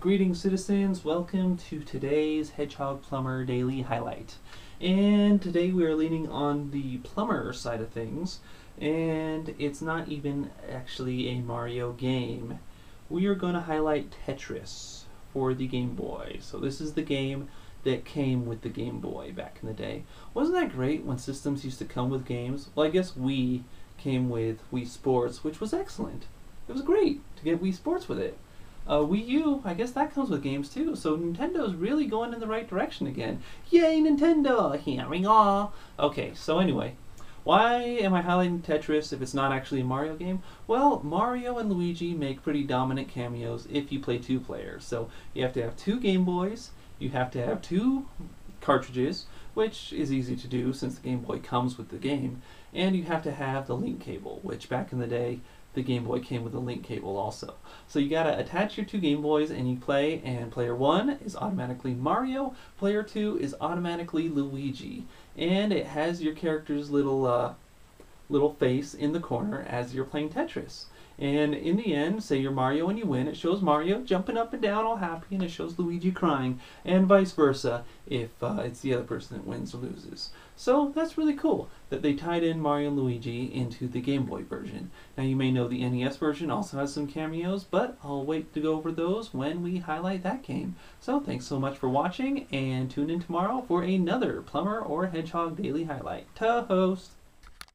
Greetings, citizens. Welcome to today's Hedgehog Plumber Daily Highlight. And today we are leaning on the plumber side of things, and it's not even actually a Mario game. We are going to highlight Tetris for the Game Boy. So, this is the game that came with the Game Boy back in the day. Wasn't that great when systems used to come with games? Well, I guess Wii came with Wii Sports, which was excellent. It was great to get Wii Sports with it. Uh, Wii U, I guess that comes with games too. So Nintendo's really going in the right direction again. Yay, Nintendo! Here we go. Okay, so anyway, why am I highlighting Tetris if it's not actually a Mario game? Well, Mario and Luigi make pretty dominant cameos if you play two players. So you have to have two Game Boys, you have to have two cartridges, which is easy to do since the Game Boy comes with the game, and you have to have the link cable, which back in the day the Game Boy came with a link cable also. So you gotta attach your two Game Boys and you play, and player one is automatically Mario, player two is automatically Luigi. And it has your character's little uh, little face in the corner as you're playing Tetris. And in the end, say you're Mario and you win, it shows Mario jumping up and down all happy, and it shows Luigi crying, and vice versa if uh, it's the other person that wins or loses. So that's really cool that they tied in Mario and Luigi into the Game Boy version. Now you may know the NES version also has some cameos, but I'll wait to go over those when we highlight that game. So thanks so much for watching, and tune in tomorrow for another Plumber or Hedgehog Daily Highlight. To host!